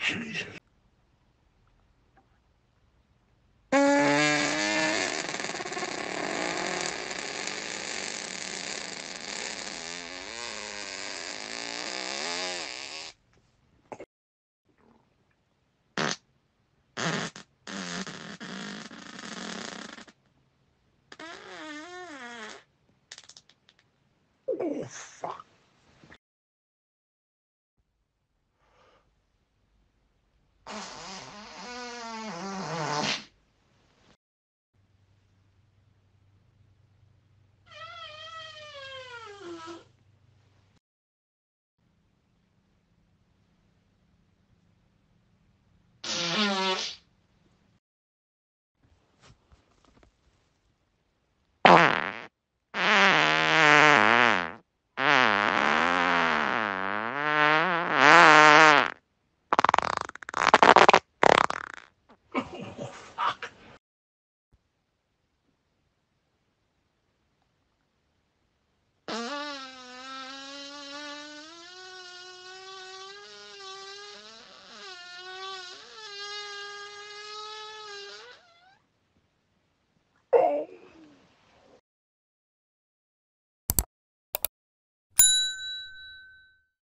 Jesus. Oh, fuck.